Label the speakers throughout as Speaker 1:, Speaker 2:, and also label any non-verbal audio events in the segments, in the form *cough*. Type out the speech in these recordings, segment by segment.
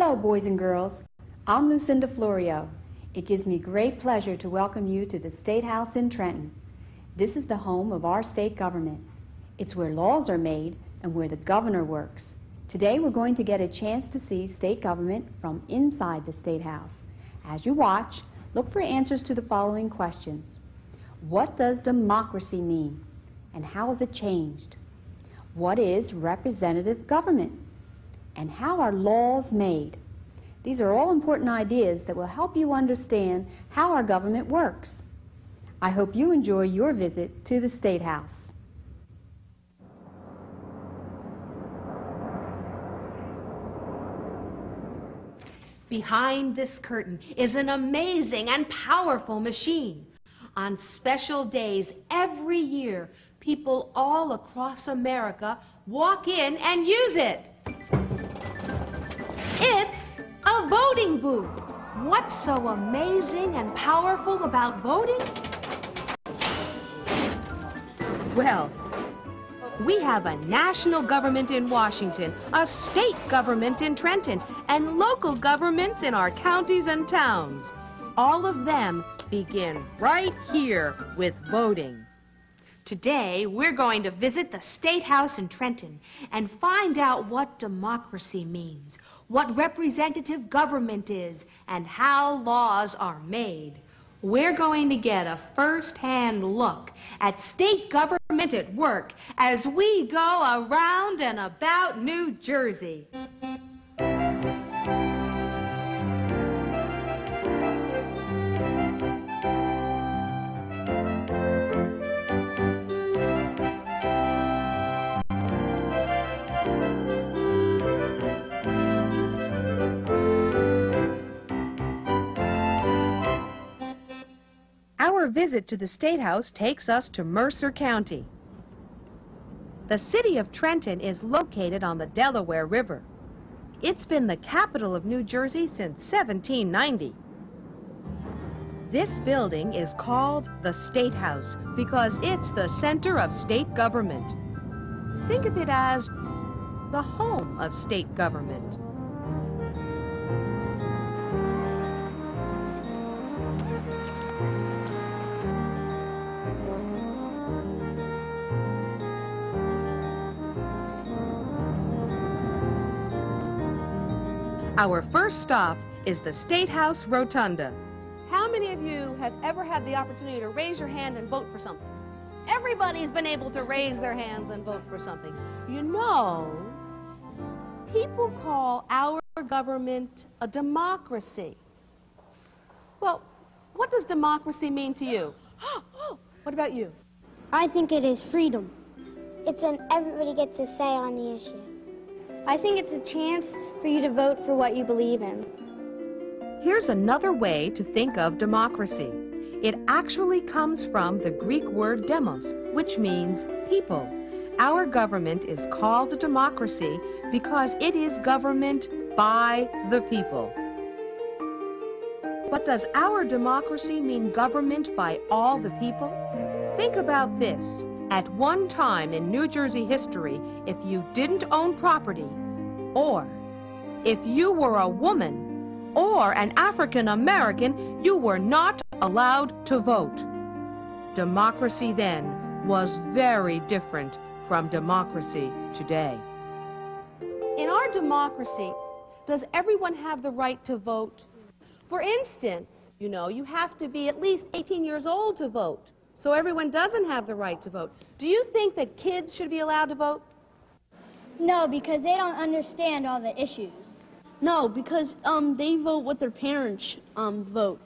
Speaker 1: Hello, boys and girls. I'm Lucinda Florio. It gives me great pleasure to welcome you to the State House in Trenton. This is the home of our state government. It's where laws are made and where the governor works. Today we're going to get a chance to see state government from inside the State House. As you watch, look for answers to the following questions. What does democracy mean? And how has it changed? What is representative government? And how are laws made? These are all important ideas that will help you understand how our government works. I hope you enjoy your visit to the State House.
Speaker 2: Behind this curtain is an amazing and powerful machine. On special days every year, people all across America walk in and use it. Voting booth. What's so amazing and powerful about voting? Well, we have a national government in Washington, a state government in Trenton, and local governments in our counties and towns. All of them begin right here with voting. Today, we're going to visit the State House in Trenton and find out what democracy means, what representative government is, and how laws are made we're going to get a first-hand look at state government at work as we go around and about New Jersey. Visit to the State House takes us to Mercer County. The city of Trenton is located on the Delaware River. It's been the capital of New Jersey since 1790. This building is called the State House because it's the center of state government. Think of it as the home of state government. Our first stop is the State House Rotunda. How many of you have ever had the opportunity to raise your hand and vote for something? Everybody's been able to raise their hands and vote for something. You know, people call our government a democracy. Well, what does democracy mean to you? *gasps* what about you?
Speaker 3: I think it is freedom. It's when everybody gets a say on the issue. I think it's a chance for you to vote for what you believe in.
Speaker 2: Here's another way to think of democracy. It actually comes from the Greek word demos, which means people. Our government is called a democracy because it is government by the people. But does our democracy mean government by all the people? Think about this. At one time in New Jersey history, if you didn't own property, or if you were a woman or an African American, you were not allowed to vote. Democracy then was very different from democracy today. In our democracy, does everyone have the right to vote? For instance, you know, you have to be at least 18 years old to vote. So everyone doesn't have the right to vote. Do you think that kids should be allowed to vote?
Speaker 3: No, because they don't understand all the issues.
Speaker 4: No, because um, they vote what their parents um, vote.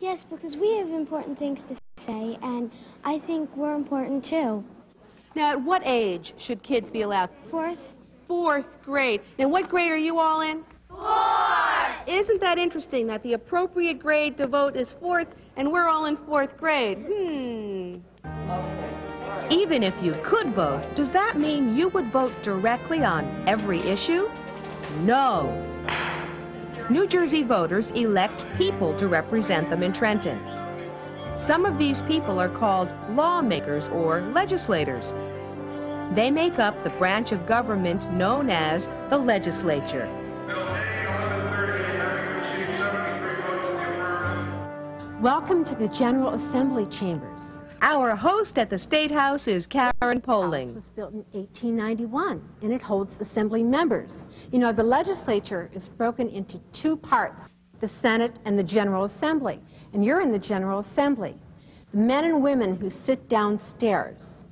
Speaker 3: Yes, because we have important things to say, and I think we're important too.
Speaker 2: Now, at what age should kids be allowed?
Speaker 3: Fourth.
Speaker 2: Fourth grade. And what grade are you all in?
Speaker 3: Fourth.
Speaker 2: Isn't that interesting that the appropriate grade to vote is fourth and we're all in fourth grade? Hmm. Even if you could vote, does that mean you would vote directly on every issue? No. New Jersey voters elect people to represent them in Trenton. Some of these people are called lawmakers or legislators. They make up the branch of government known as the legislature.
Speaker 5: Welcome to the General Assembly chambers.
Speaker 2: Our host at the State House is Karen Polling.
Speaker 5: This was built in 1891, and it holds assembly members. You know, the legislature is broken into two parts, the Senate and the General Assembly, and you're in the General Assembly. The men and women who sit downstairs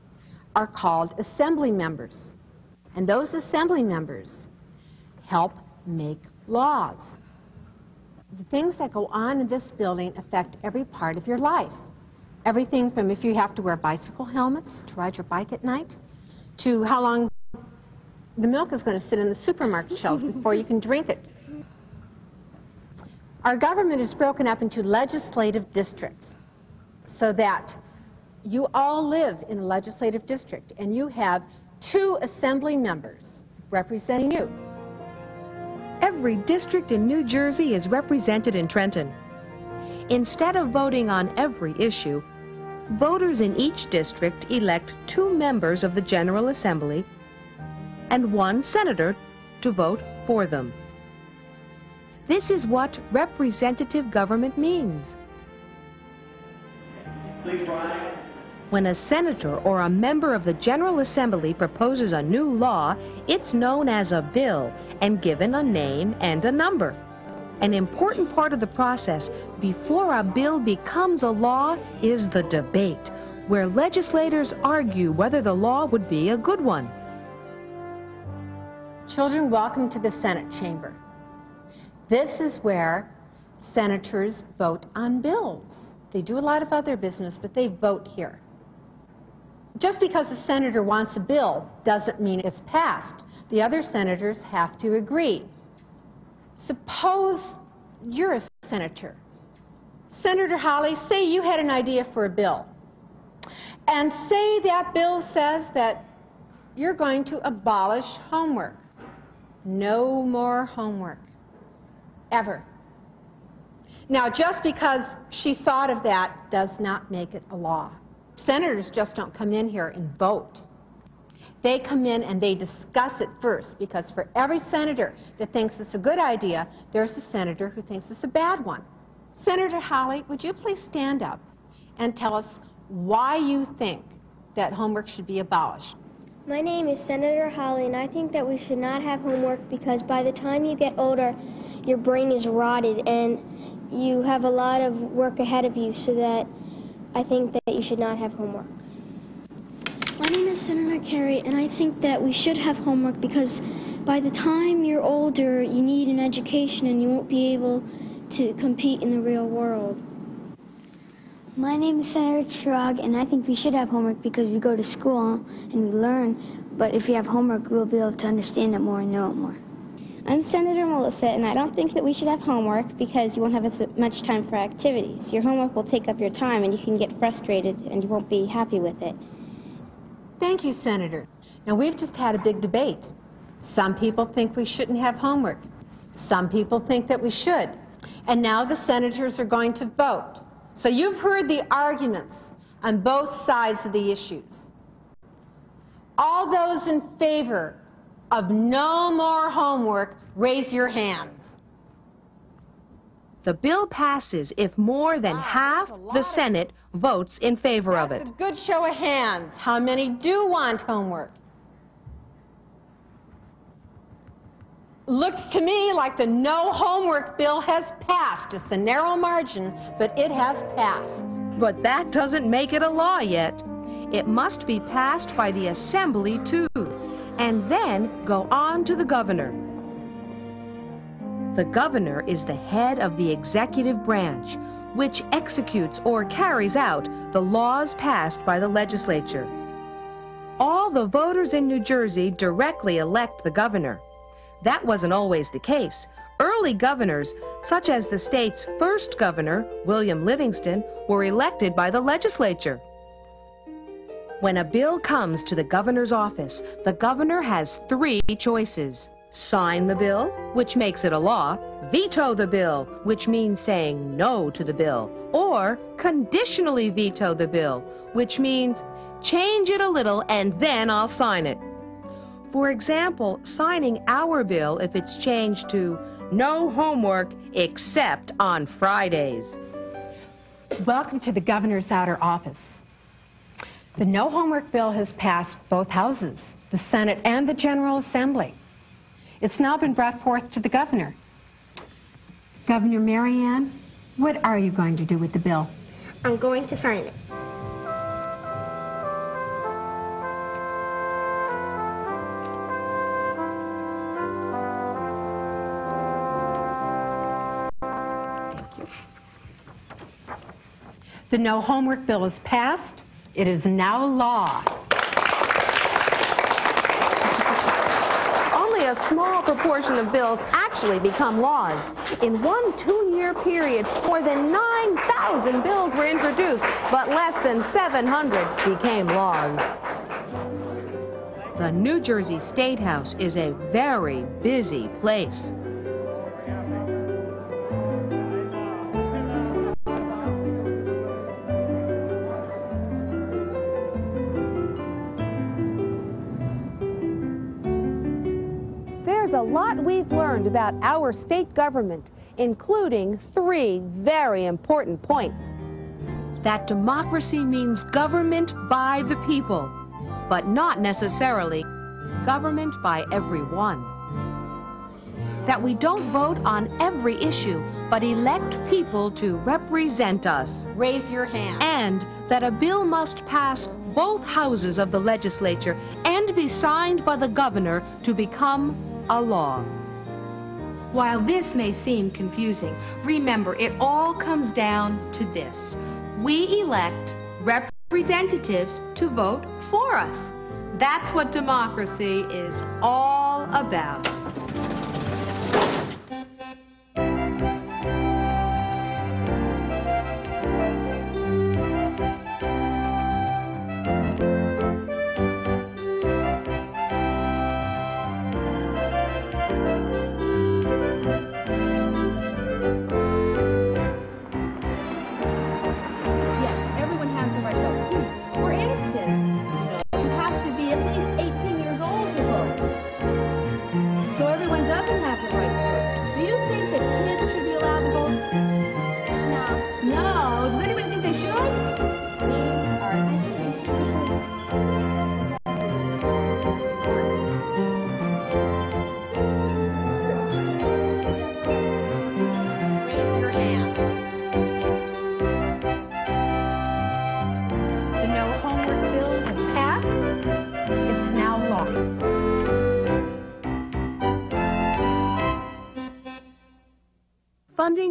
Speaker 5: are called assembly members, and those assembly members help make laws. The things that go on in this building affect every part of your life. Everything from if you have to wear bicycle helmets to ride your bike at night, to how long the milk is going to sit in the supermarket shelves before you can drink it. Our government is broken up into legislative districts so that you all live in a legislative district and you have two assembly members representing you.
Speaker 2: Every district in New Jersey is represented in Trenton. Instead of voting on every issue, voters in each district elect two members of the General Assembly and one senator to vote for them. This is what representative government means.
Speaker 6: Please rise.
Speaker 2: When a senator or a member of the General Assembly proposes a new law, it's known as a bill and given a name and a number. An important part of the process before a bill becomes a law is the debate, where legislators argue whether the law would be a good one.
Speaker 5: Children, welcome to the Senate chamber. This is where senators vote on bills. They do a lot of other business, but they vote here. Just because the senator wants a bill doesn't mean it's passed. The other senators have to agree. Suppose you're a senator. Senator Holly, say you had an idea for a bill. And say that bill says that you're going to abolish homework. No more homework. Ever. Now, just because she thought of that does not make it a law. Senators just don't come in here and vote. They come in and they discuss it first because for every senator that thinks it's a good idea, there's a senator who thinks it's a bad one. Senator Hawley, would you please stand up and tell us why you think that homework should be abolished?
Speaker 3: My name is Senator Hawley, and I think that we should not have homework because by the time you get older, your brain is rotted and you have a lot of work ahead of you so that I think that you should not have homework.
Speaker 4: My name is Senator Kerry, and I think that we should have homework because by the time you're older, you need an education and you won't be able to compete in the real world.
Speaker 7: My name is Senator Chirag, and I think we should have homework because we go to school and we learn, but if we have homework, we'll be able to understand it more and know it more.
Speaker 8: I'm Senator Melissa, and I don't think that we should have homework because you won't have as much time for activities. Your homework will take up your time, and you can get frustrated, and you won't be happy with it.
Speaker 5: Thank you, Senator. Now, we've just had a big debate. Some people think we shouldn't have homework. Some people think that we should. And now the senators are going to vote. So you've heard the arguments on both sides of the issues. All those in favor of no more homework, raise your hands.
Speaker 2: The bill passes if more than
Speaker 5: Wow,
Speaker 2: half
Speaker 5: that's
Speaker 2: the
Speaker 5: of-
Speaker 2: Senate votes in favor of
Speaker 5: That's
Speaker 2: it.
Speaker 5: a good show of hands. How many do want homework? Looks to me like the no homework bill has passed. It's a narrow margin, but it has passed.
Speaker 2: But that doesn't make it a law yet. It must be passed by the Assembly, too, and then go on to the governor. The governor is the head of the executive branch, which executes or carries out the laws passed by the legislature. All the voters in New Jersey directly elect the governor. That wasn't always the case. Early governors, such as the state's first governor, William Livingston, were elected by the legislature. When a bill comes to the governor's office, the governor has three choices. Sign the bill, which makes it a law, veto the bill, which means saying no to the bill, or conditionally veto the bill, which means change it a little and then I'll sign it. For example, signing our bill if it's changed to no homework except on Fridays.
Speaker 5: Welcome to the governor's outer office. The no homework bill has passed both houses, the Senate and the General Assembly. It's now been brought forth to the governor. Governor Marianne, what are you going to do with the bill?
Speaker 3: I'm going to sign it.
Speaker 5: The no homework bill is passed. It is now law.
Speaker 2: Only a small proportion of bills actually become laws. In one two-year period, more than 9,000 bills were introduced, but less than 700 became laws. The New Jersey State House is a very busy place. We've learned about our state government, including three very important points. That democracy means government by the people, but not necessarily government by everyone. That we don't vote on every issue, but elect people to represent us.
Speaker 5: Raise your hand.
Speaker 2: And that a bill must pass both houses of the legislature and be signed by the governor to become a law.
Speaker 6: While this may seem confusing, remember it all comes down to this. We elect representatives to vote for us. That's what democracy is all about.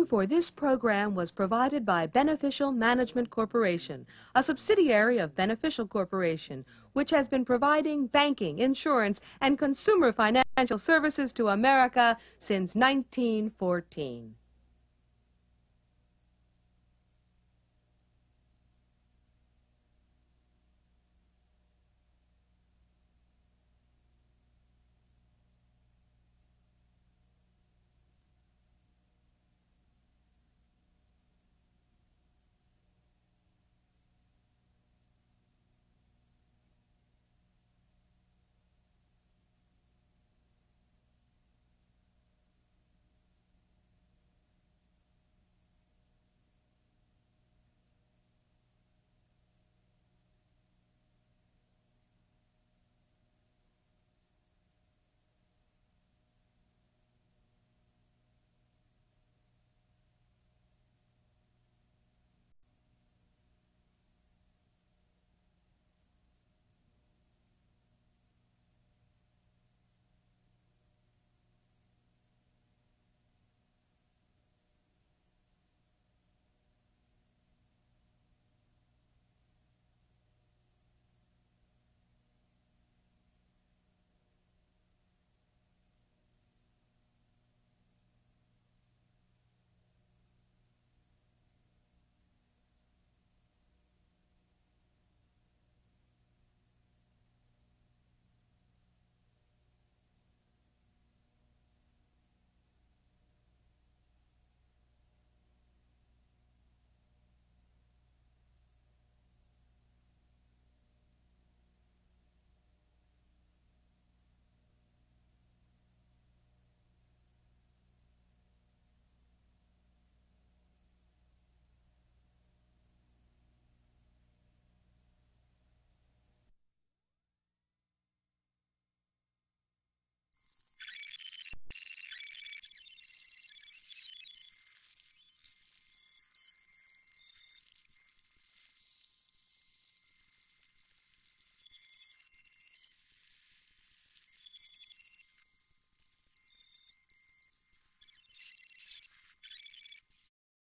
Speaker 2: For this program was provided by Beneficial Management Corporation, a subsidiary of Beneficial Corporation, which has been providing banking, insurance, and consumer financial services to America since 1914.